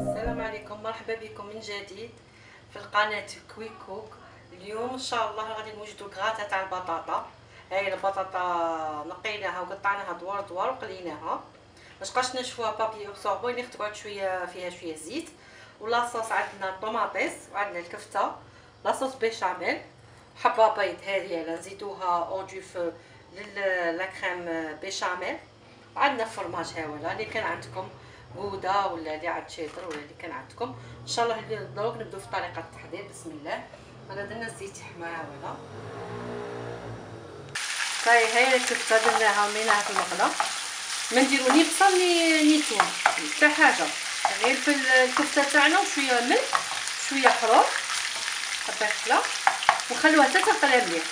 السلام عليكم مرحبا بكم من جديد في القناة Quick Cook اليوم إن شاء الله غادي نوجدوا الكغاتا تاع البطاطا. هاي البطاطا نقيناها وقطعناها دوار دوار وقليناها. باش نشفوها papier absorbant اللي تقعد شوية فيها شوية زيت. و la sauce عندنا الطوماطيس وعندنا الكفتة. la sauce béchamel. حبه بيض هذه نزيدوها اوديف la crème béchamel عندنا فرماج ها ولا اللي كان عندكم غودا ولا اللي عند شيدر ولا اللي كان عندكم. إن شاء الله دروك نبداو في طريقة التحضير. بسم الله. انا درنا الزيت يحمى ولا طيب هاي الكفته درناها وميناها في المقله ما نديرو ني بصل ني ني ثوم حتى حاجة. غير في الكفتة تاعنا وشوية ملح شوية حروق حبه خلا ونخلوها حتى تنقلى مليح.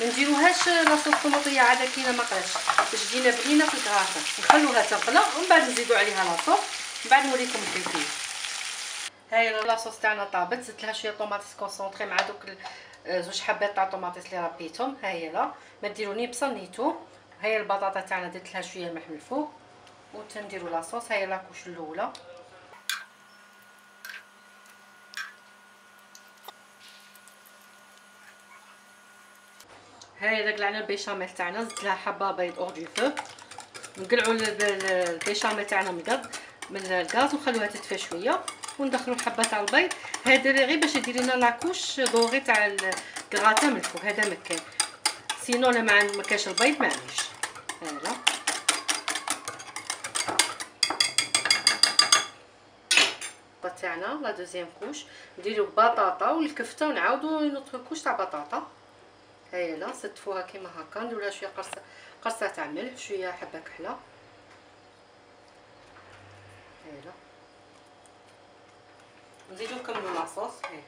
ما نديروهاش la sauce tomate عاد كاينة ما قلاش باش تجينا بنينه في الكراكه نخلوها تنقلى ومن بعد نزيدو عليها la sauce من بعد نوريكم الكيفيه هاي la sauce تاعنا طابت. زدت لها شوية طوماطيس concentrée مع دوك زوج حبات تاع طوماطيس اللي ربيتهم ها هي لا. ما ديرو ni بصل ni توم هاي البطاطا تاعنا درت لها شوية ملح من الفوق. وتنديروا la sauce هاي la couche الأولى. هاي قلعنا البيشاميل تاعنا زدت لها حبة بيض hors du feu نقلعوا البيشاميل تاعنا من من الغاز ونخلوها تدفى شوية. وندخلوا حبة تاع البيض. هذا غير باش يدير لنا la couche dorée تاع الكراتا من الفوق. هذا مكان sinon أنا ما كاش البيض معليش هذا. تاعنا la deuxième couche. نديرو بطاطا والكفتة ونعاودو نوتر كوش تاع بطاطا. هاهي لا نستفوها كيما هكا نديرو لها شوية قرصه قرصة تاع ملح شوية حبة كحلة. هاهي لا نزيدو نكملو لاصوص هاهي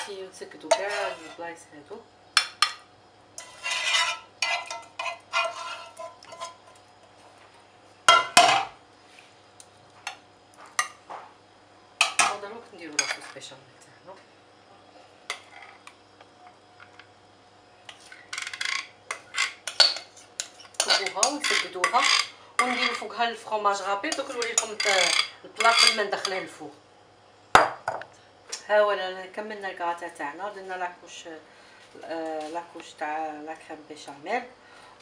نسيو نسكدو كاع البلايص هادو دروك نديرو لاصوص بيشاميل تاعنا نكبوها ونسكدوها ونديرو فوقها الفرomاج غابي دوك نوريكم البلاط قبل ما الفوق ها ولا كملنا الكاتا تاعنا درنا la couche la couche تاع la crème béchamel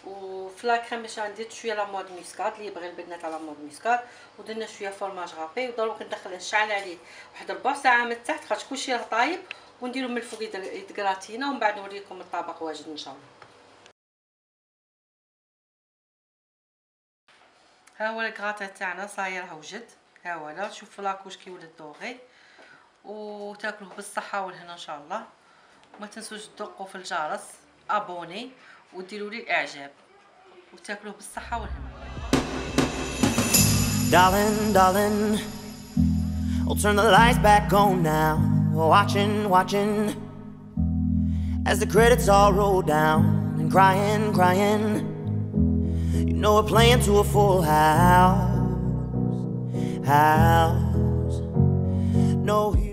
وفي la crème béchamel درت شوية la noix de muscade اللي يبغي البنه تاع la noix de muscade ودرنا شوية fromage râpé ودروك ندخل نشعل عليه واحد ربع ساعة من التحت خاطر كلشي راه طايب ونديرو من الفوق يتكراتينا ومن بعد نوريكم الطبق واجد إن شاء الله. ها هو الكراتا تاعنا صاير وجد ها هو لا شوف la couche كي ولات dorée وتاكلوه بالصحة والهنا إن شاء الله وما تنسوش تدقوا في الجرس. ابوني وديروا لي الاعجاب وتاكلوه بالصحة والهنا Darling, darling, I'll turn the lights back on now. Watching, watching, as the credits all roll down and crying, crying. You know we're playing to a full house, house. No.